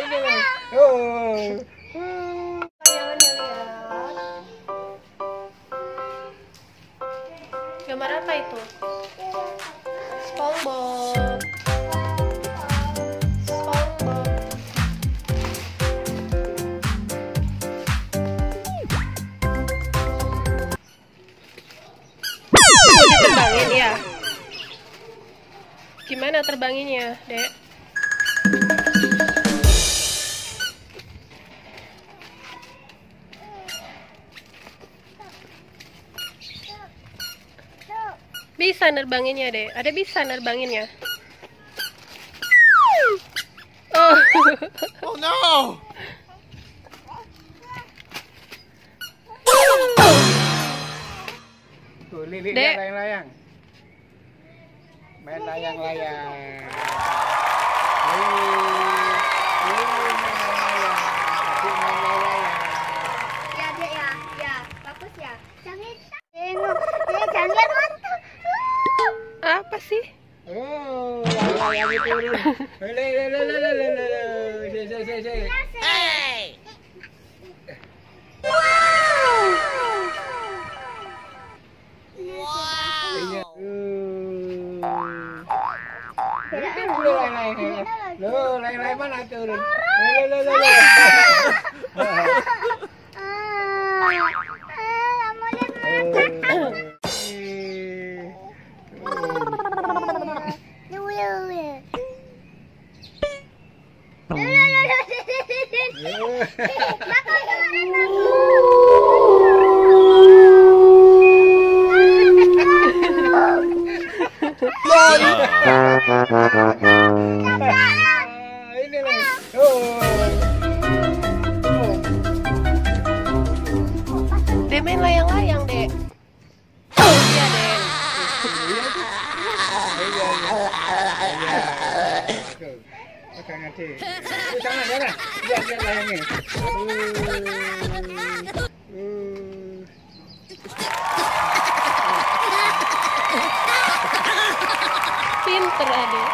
ini. Oh. Gambar apa itu? SpongeBob. SpongeBob. Diterbangin ya? Gimana terbanginnya, Dek? Bisa nerbanginnya, Dek. Ada bisa nerbanginnya. Oh. Oh no. Tuh, layang-layang. Main layang-layang. Wih. Wih, main layang-layang. Main layang-layang. Ya, Dek ya. Ya, bagus ya. Jangan tengok. Dek, jangan nonton. Apa sih? Oh, layang-layang itu. Le, le, le, le, le, Uh. Layang-layang. Loh, layang-layang mana turun? Ah, ini loh. Oh. Dek main layang-layang, Dek. Iya, Dek. Pegang aja. Itu sana, sana. Lihat, lihat layangnya. Adek.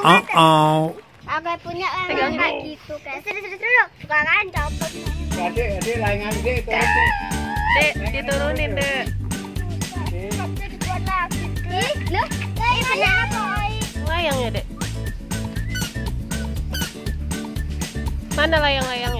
Uh-oh. Agak punya Pegang layang kayak gitu kayak seru seru seru bukan dapat Adik, adik, layangan adik, itu. Dek, diturunin, Dek. Layang Layangnya, Dek. Mana layang-layangnya?